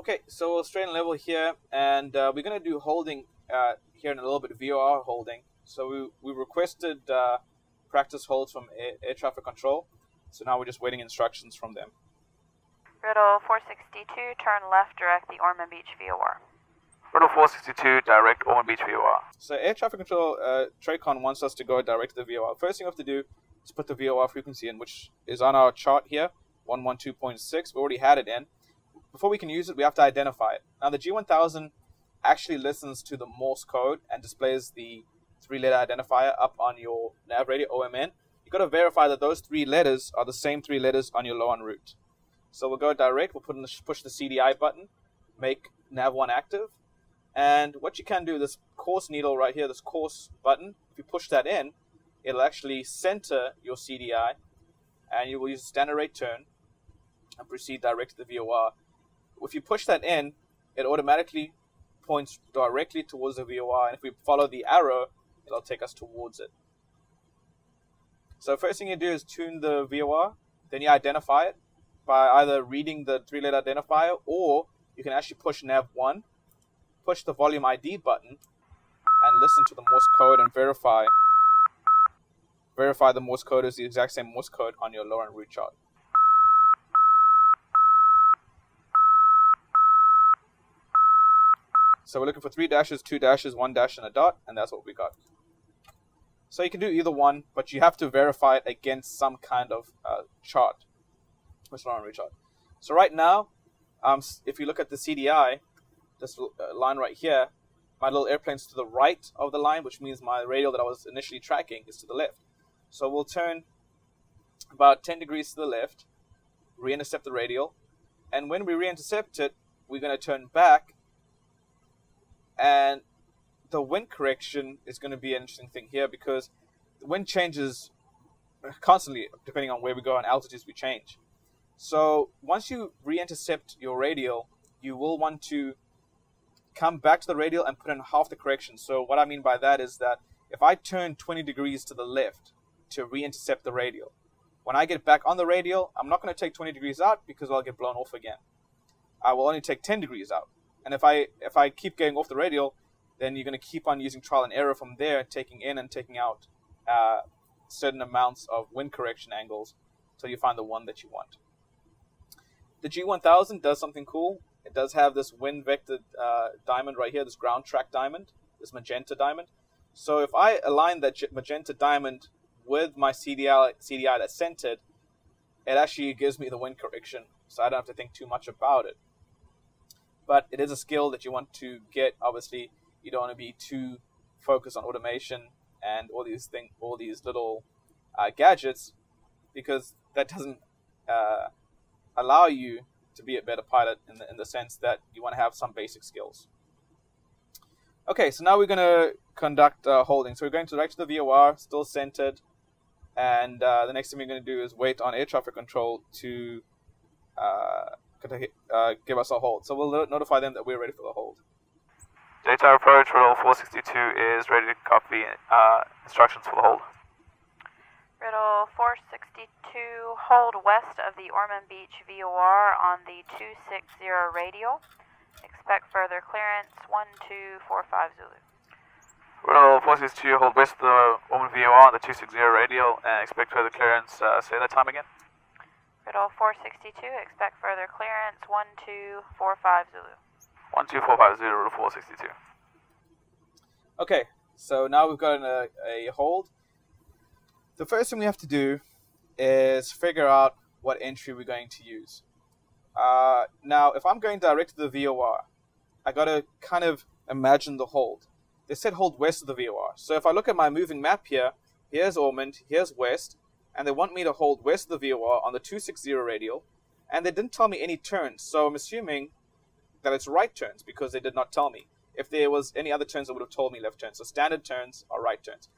Okay, so we'll straighten level here, and uh, we're going to do holding uh, here in a little bit, VOR holding. So we, we requested uh, practice holds from air, air traffic control, so now we're just waiting instructions from them. Riddle 462, turn left, direct the Ormond Beach VOR. Riddle 462, direct Ormond Beach VOR. So air traffic control, uh, TRACON wants us to go direct to the VOR. First thing we have to do is put the VOR frequency in, which is on our chart here, 112.6. We already had it in. Before we can use it, we have to identify it. Now the G1000 actually listens to the Morse code and displays the three-letter identifier up on your nav radio OMN. You've got to verify that those three letters are the same three letters on your low en route. So we'll go direct. We'll put in the, push the CDI button, make nav1 active, and what you can do, this course needle right here, this course button, if you push that in, it'll actually center your CDI, and you will use a standard rate turn and proceed direct to the VOR. If you push that in, it automatically points directly towards the VOR, and if we follow the arrow, it'll take us towards it. So first thing you do is tune the VOR, then you identify it by either reading the three-letter identifier, or you can actually push nav1 push the volume ID button and listen to the Morse code and verify verify the Morse code is the exact same Morse code on your low en route chart. So we're looking for three dashes, two dashes, one dash, and a dot, and that's what we got. So you can do either one, but you have to verify it against some kind of uh, chart, which low en chart. So right now, um, if you look at the CDI, this uh, line right here, my little airplane's to the right of the line, which means my radial that I was initially tracking is to the left. So we'll turn about 10 degrees to the left, re-intercept the radial, and when we re-intercept it, we're going to turn back and the wind correction is going to be an interesting thing here because the wind changes constantly depending on where we go and altitudes we change. So once you re-intercept your radial, you will want to come back to the radial and put in half the correction. So what I mean by that is that if I turn 20 degrees to the left to re-intercept the radial, when I get back on the radial, I'm not going to take 20 degrees out because I'll get blown off again. I will only take 10 degrees out. And if I if I keep going off the radial, then you're going to keep on using trial and error from there, taking in and taking out uh, certain amounts of wind correction angles until you find the one that you want. The G1000 does something cool. It does have this wind vector uh, diamond right here, this ground track diamond, this magenta diamond. So if I align that magenta diamond with my CDI, CDI that's centered, it actually gives me the wind correction, so I don't have to think too much about it. But it is a skill that you want to get. Obviously, you don't want to be too focused on automation and all these thing, all these little uh, gadgets, because that doesn't uh, allow you to be a better pilot in the, in the sense that you want to have some basic skills. Okay, so now we're going to conduct uh, holding. So we're going to direct to the VOR, still centered, and uh, the next thing we're going to do is wait on air traffic control to uh, uh give us a hold. So we'll notify them that we're ready for the hold. Daytona approach, Riddle 462 is ready to copy uh, instructions for the hold. Riddle 462, hold west of the Ormond Beach VOR on the 260 radial. Expect further clearance 1245 Zulu. Riddle 462, hold west of the Ormond VOR on the 260 radial and expect further clearance. Uh, say that time again. Riddle 462, expect further clearance 1245 Zulu. 1245 Zulu, Riddle 462. Okay, so now we've got a, a hold the first thing we have to do is figure out what entry we're going to use. Uh, now, if I'm going direct to the VOR, I got to kind of imagine the hold. They said hold west of the VOR. So if I look at my moving map here, here's Ormond, here's west, and they want me to hold west of the VOR on the 260 radial, and they didn't tell me any turns, so I'm assuming that it's right turns because they did not tell me. If there was any other turns, they would have told me left turns. So standard turns are right turns.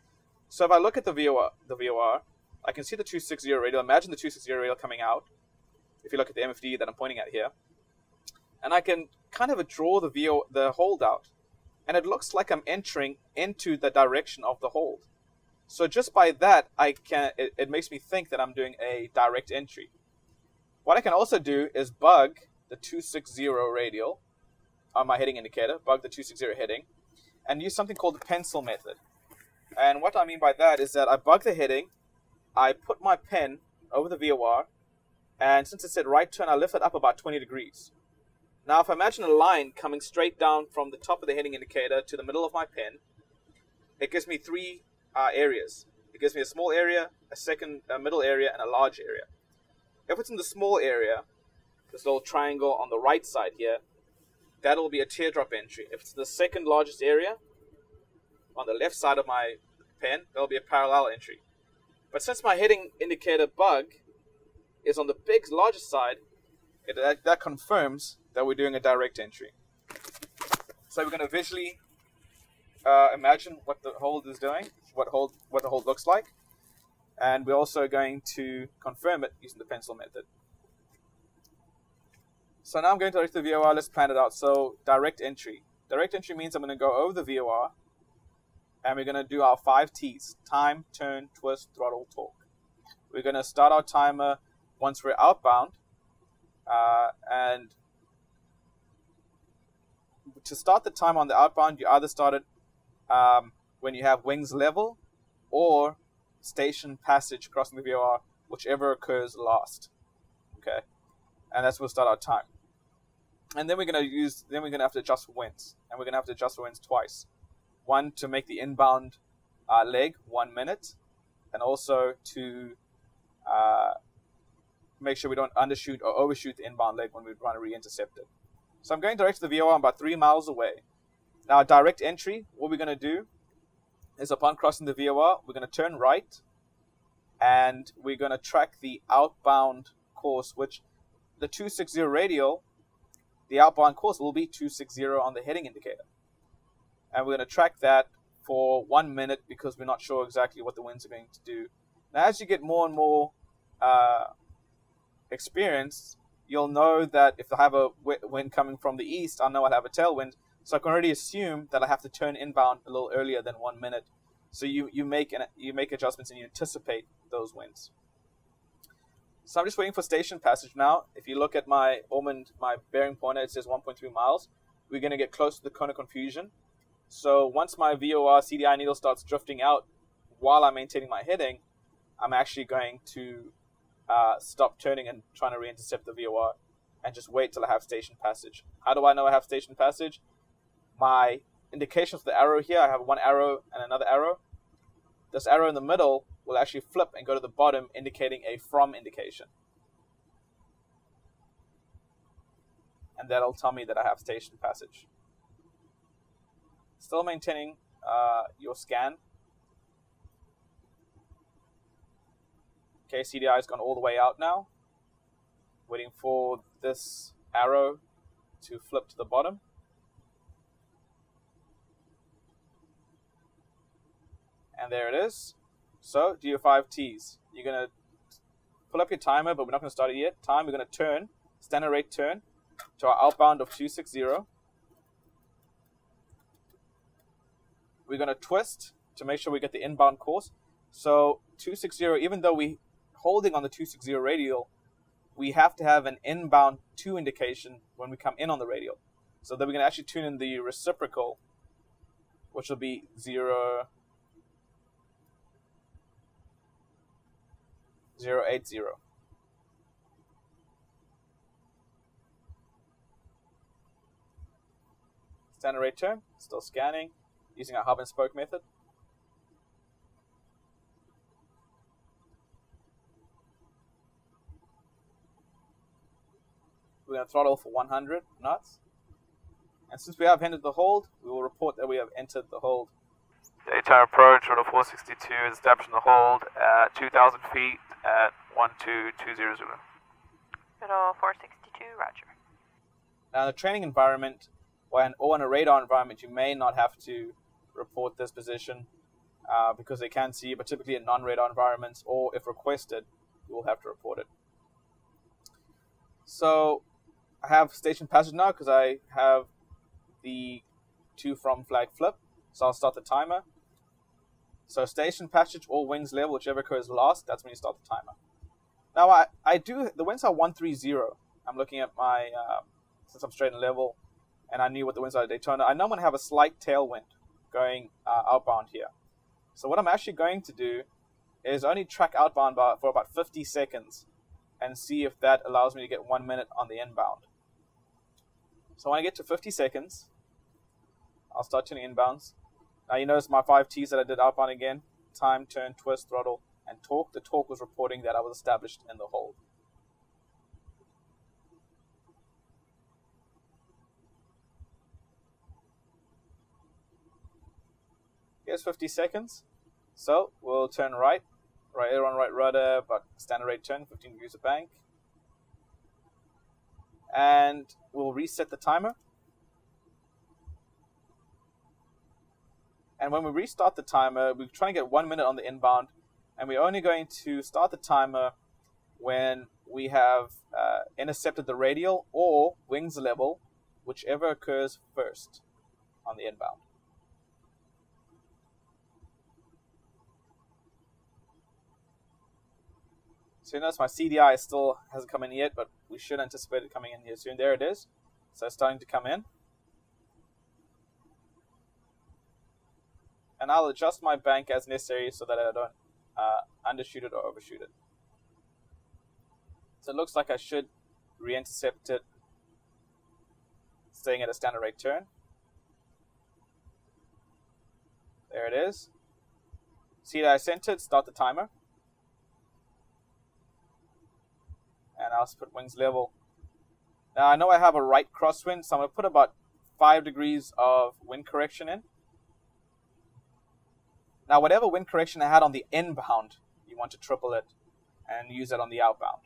So if I look at the VOR, the VOR, I can see the 260 radial. Imagine the 260 radial coming out. If you look at the MFD that I'm pointing at here, and I can kind of draw the VO, the hold out, and it looks like I'm entering into the direction of the hold. So just by that, I can it, it makes me think that I'm doing a direct entry. What I can also do is bug the 260 radial on my heading indicator, bug the 260 heading, and use something called the pencil method. And what I mean by that is that I bug the heading, I put my pen over the VOR, and since it said right turn, I lift it up about 20 degrees. Now, if I imagine a line coming straight down from the top of the heading indicator to the middle of my pen, it gives me three uh, areas. It gives me a small area, a second, a middle area, and a large area. If it's in the small area, this little triangle on the right side here, that'll be a teardrop entry. If it's the second largest area, on the left side of my pen, there'll be a parallel entry. But since my heading indicator bug is on the big largest side, it, that, that confirms that we're doing a direct entry. So we're going to visually uh, imagine what the hold is doing, what hold what the hold looks like, and we're also going to confirm it using the pencil method. So now I'm going to direct the VOR. Let's plan it out. So direct entry. Direct entry means I'm going to go over the VOR, and we're going to do our five T's: time, turn, twist, throttle, torque. We're going to start our timer once we're outbound, uh, and to start the time on the outbound, you either start it um, when you have wings level or station passage crossing the VOR, whichever occurs last. Okay, and that's we'll start our time. And then we're gonna use, then we're gonna have to adjust for winds, and we're gonna have to adjust for winds twice. One to make the inbound uh, leg one minute, and also to uh, make sure we don't undershoot or overshoot the inbound leg when we try to re-intercept it. So I'm going direct to the VOR. About three miles away. Now, direct entry, what we're going to do is upon crossing the VOR, we're going to turn right and we're going to track the outbound course, which the 260 radial, the outbound course will be 260 on the heading indicator. And we're going to track that for one minute because we're not sure exactly what the winds are going to do. Now, as you get more and more uh, experience, you'll know that if I have a wind coming from the east, I know I'll have a tailwind. So I can already assume that I have to turn inbound a little earlier than one minute. So you, you make an, you make adjustments and you anticipate those winds. So I'm just waiting for station passage now. If you look at my Ormond, my bearing pointer, it says 1.3 miles. We're going to get close to the cone of confusion. So once my VOR CDI needle starts drifting out while I'm maintaining my heading, I'm actually going to uh, stop turning and trying to re-intercept the VOR and just wait till I have station passage. How do I know I have station passage? My indications of the arrow here, I have one arrow and another arrow. This arrow in the middle will actually flip and go to the bottom, indicating a from indication. And that'll tell me that I have station passage. Still maintaining uh, your scan. Okay, CDI has gone all the way out now. Waiting for this arrow to flip to the bottom. And there it is. So do your five T's. You're gonna pull up your timer, but we're not gonna start it yet. Time, we're gonna turn, standard rate turn to our outbound of 260. We're gonna twist to make sure we get the inbound course. So 260, even though we holding on the 260 radial, we have to have an inbound to indication when we come in on the radial. So then we're gonna actually tune in the reciprocal, which will be zero 080. Standard rate still scanning, using our hub and spoke method. We're going to throttle for 100 knots. And since we have entered the hold, we will report that we have entered the hold. Daytona approach, Riddle 462 is establishing the hold at 2,000 feet at 12200. Riddle 462, roger. Now, in a training environment when, or in a radar environment, you may not have to report this position uh, because they can see, you, but typically in non radar environments, or if requested, you will have to report it. So, I have station passage now because I have the to from flag flip. So I'll start the timer. So station passage or wings level, whichever occurs last, that's when you start the timer. Now I, I do the winds are 130. I'm looking at my uh, since I'm straight and level, and I knew what the winds are at Daytona. I know I'm going to have a slight tailwind going uh, outbound here. So what I'm actually going to do is only track outbound for about 50 seconds and see if that allows me to get one minute on the inbound. So when I get to 50 seconds, I'll start tuning inbounds. Now you notice my five T's that I did up on again. Time, turn, twist, throttle, and torque. The torque was reporting that I was established in the hold. Here's 50 seconds. So we'll turn right, right aileron, right rudder, but standard rate turn, 15 degrees of bank. And we'll reset the timer. And when we restart the timer, we're trying to get one minute on the inbound, and we're only going to start the timer when we have uh, intercepted the radial or wings level, whichever occurs first on the inbound. So you notice my CDI still hasn't come in yet, but we should anticipate it coming in here soon. There it is. So it's starting to come in. And I'll adjust my bank as necessary so that I don't uh, undershoot it or overshoot it. So it looks like I should re-intercept it staying at a standard rate turn. There it is. See that I sent it, start the timer. and I'll put wings level. Now I know I have a right crosswind, so I'm to put about 5 degrees of wind correction in. Now whatever wind correction I had on the inbound, you want to triple it and use it on the outbound.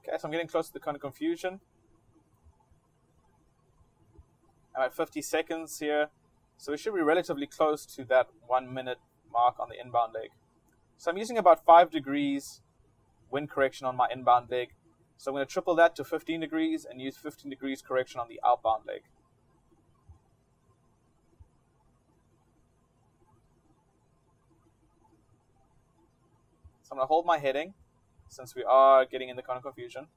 Okay, so I'm getting close to the cone of confusion. I'm at 50 seconds here. So we should be relatively close to that one minute mark on the inbound leg. So I'm using about 5 degrees wind correction on my inbound leg. So I'm going to triple that to 15 degrees and use 15 degrees correction on the outbound leg. So I'm going to hold my heading since we are getting in the cone of confusion.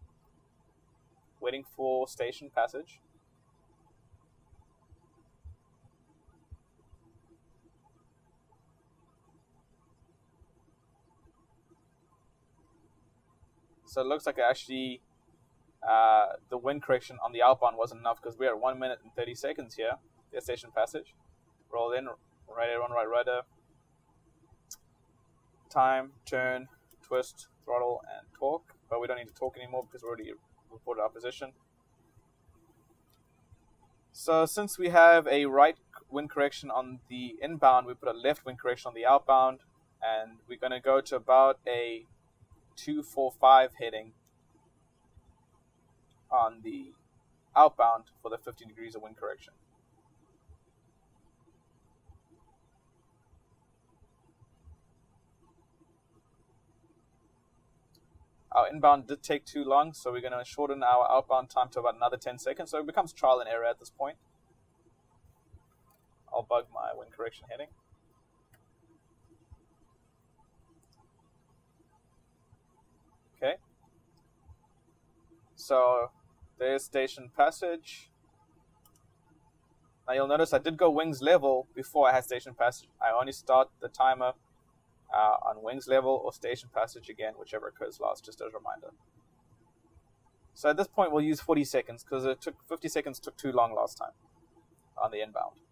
Waiting for station passage. So it looks like actually uh, the wind correction on the outbound wasn't enough because we're at 1 minute and 30 seconds here. The station passage. Roll in, right aileron, right rudder. Time, turn, twist, throttle, and torque. But we don't need to torque anymore because we already reported our position. So since we have a right wind correction on the inbound, we put a left wind correction on the outbound. And we're going to go to about a 245 heading on the outbound for the 15 degrees of wind correction. Our inbound did take too long, so we're going to shorten our outbound time to about another 10 seconds. So it becomes trial and error at this point. I'll bug my wind correction heading. Okay. So there's station passage. Now you'll notice I did go wings level before I had station passage. I only start the timer uh, on wings level or station passage again, whichever occurs last, just as a reminder. So at this point, we'll use 40 seconds because it took 50 seconds took too long last time on the inbound.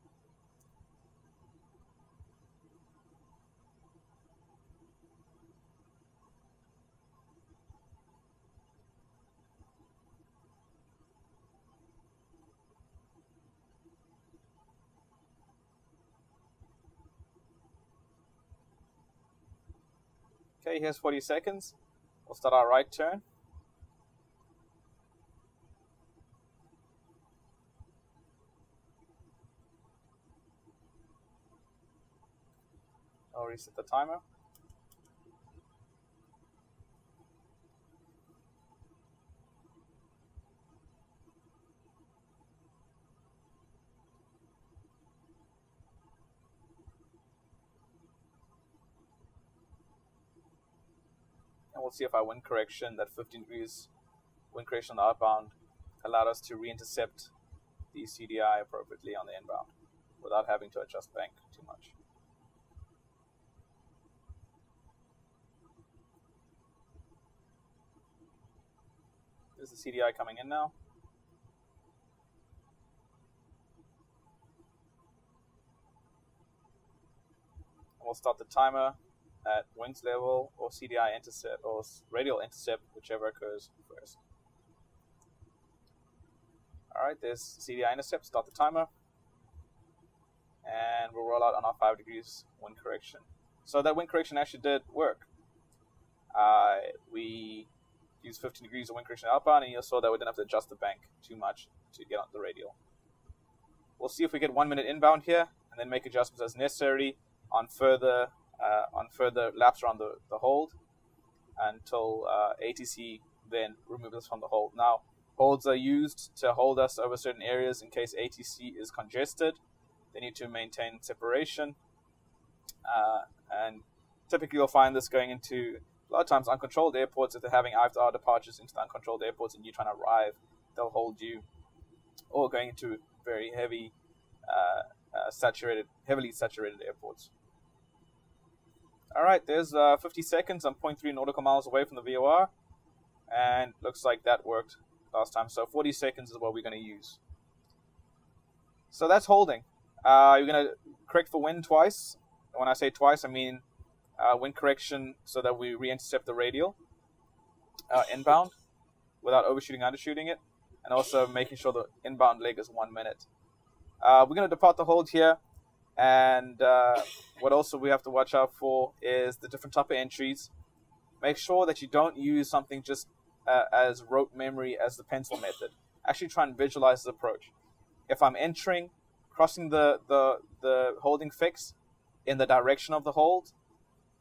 Okay, here's 40 seconds. We'll start our right turn. I'll reset the timer. We'll see if our wind correction, that 15 degrees wind correction on the outbound, allowed us to re-intercept the CDI appropriately on the inbound without having to adjust bank too much. There's the CDI coming in now. we'll start the timer at wings level or CDI intercept or radial intercept, whichever occurs first. All right, there's CDI intercept, start the timer. And we'll roll out on our 5 degrees wind correction. So that wind correction actually did work. Uh, we used 15 degrees of wind correction outbound, and you saw that we didn't have to adjust the bank too much to get on the radial. We'll see if we get one minute inbound here, and then make adjustments as necessary on further on further laps around the, the hold until uh, ATC then removes us from the hold. Now, holds are used to hold us over certain areas in case ATC is congested. They need to maintain separation. Uh, and typically, you'll find this going into a lot of times uncontrolled airports. If they're having IFR departures into the uncontrolled airports and you're trying to arrive, they'll hold you. Or going into very heavy, uh, uh, saturated, heavily saturated airports. All right, there's uh, 50 seconds. I'm 0.3 nautical miles away from the VOR, and looks like that worked last time. So 40 seconds is what we're going to use. So that's holding. Uh, you're going to correct for wind twice. When I say twice, I mean uh, wind correction so that we re-intercept the radial uh, inbound without overshooting, undershooting it, and also making sure the inbound leg is one minute. Uh, we're going to depart the hold here. And uh, what also we have to watch out for is the different type of entries. Make sure that you don't use something just uh, as rote memory as the pencil method. Actually try and visualize the approach. If I'm entering, crossing the, the, the holding fix in the direction of the hold,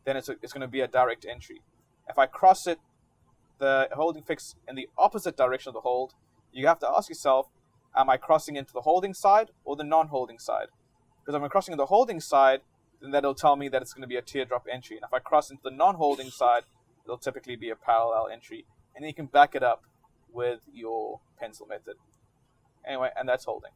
then it's, it's going to be a direct entry. If I cross it, the holding fix in the opposite direction of the hold, you have to ask yourself, am I crossing into the holding side or the non-holding side? Because if I'm crossing the holding side, then that'll tell me that it's going to be a teardrop entry. And if I cross into the non-holding side, it'll typically be a parallel entry. And then you can back it up with your pencil method. Anyway, and that's holding.